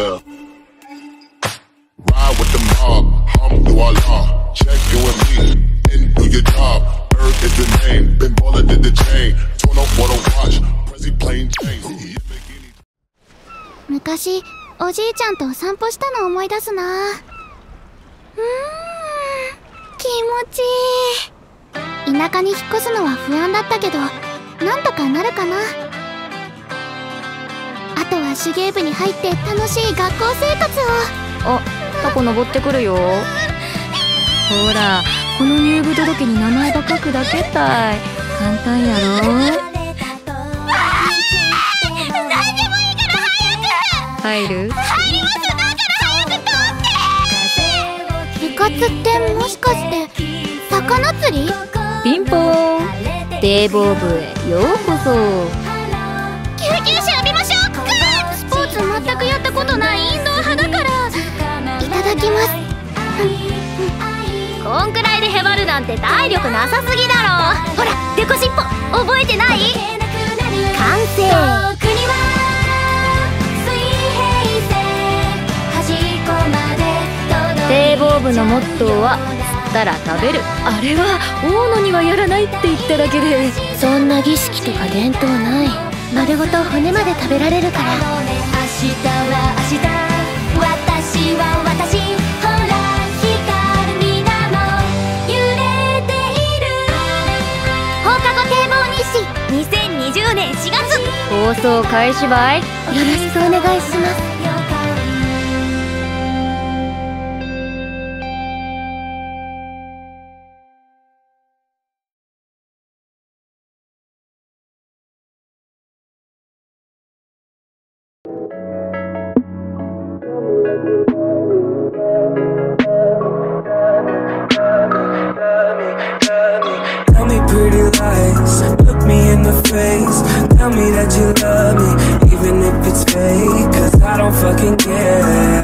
yeah. Ride with the mob, hum to Allah. Check you and me, and do your job. Earth is the name, been Baller did the chain. Torn up what a watch, Prezi plain James. 昔おじいちゃんと散歩したの思い出すなうーん気持ちいい田舎に引っ越すのは不安だったけどなんとかなるかなとは手芸部に入って楽しい学校生活をあタコ登ってくるよ。ほらこの入部届に名前ば書くだけたい。簡単やろ？入る？部活ってもしかして魚釣り？ピンポーン。堤防部へようこそくらいでへばるなんて体力なさすぎだろ。ほらデコしっぽ覚えてない？完成。堤防部のモットーは釣ったら食べる。あれは大野にはやらないって言っただけで。そんな儀式とか伝統ない。丸ごと骨まで食べられるから。明日は明日年4月。放送開始ばいよろしくお願いします「in the face. Tell me that you love me, even if it's fake. Cause I don't fucking care.